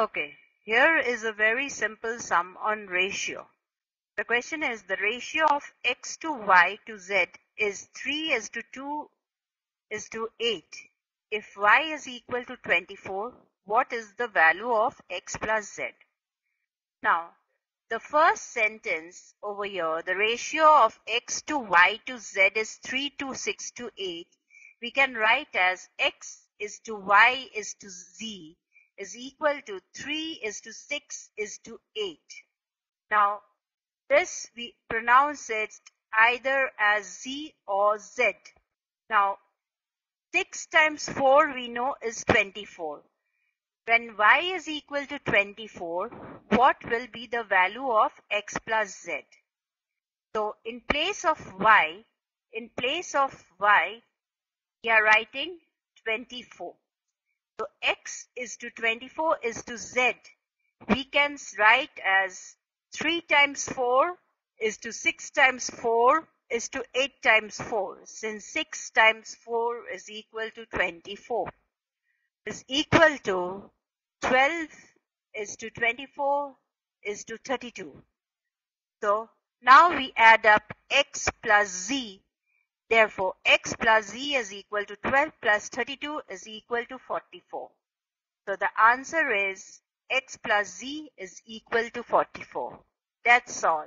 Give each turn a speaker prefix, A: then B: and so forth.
A: Okay, here is a very simple sum on ratio. The question is the ratio of x to y to z is 3 is to 2 is to 8. If y is equal to 24, what is the value of x plus z? Now, the first sentence over here, the ratio of x to y to z is 3 to 6 to 8. We can write as x is to y is to z is equal to 3 is to 6 is to 8. Now, this we pronounce it either as z or z. Now, 6 times 4 we know is 24. When y is equal to 24, what will be the value of x plus z? So, in place of y, in place of y, we are writing 24. So x is to 24 is to z. We can write as 3 times 4 is to 6 times 4 is to 8 times 4 since 6 times 4 is equal to 24 is equal to 12 is to 24 is to 32. So now we add up x plus z Therefore, x plus z is equal to 12 plus 32 is equal to 44. So the answer is x plus z is equal to 44. That's all.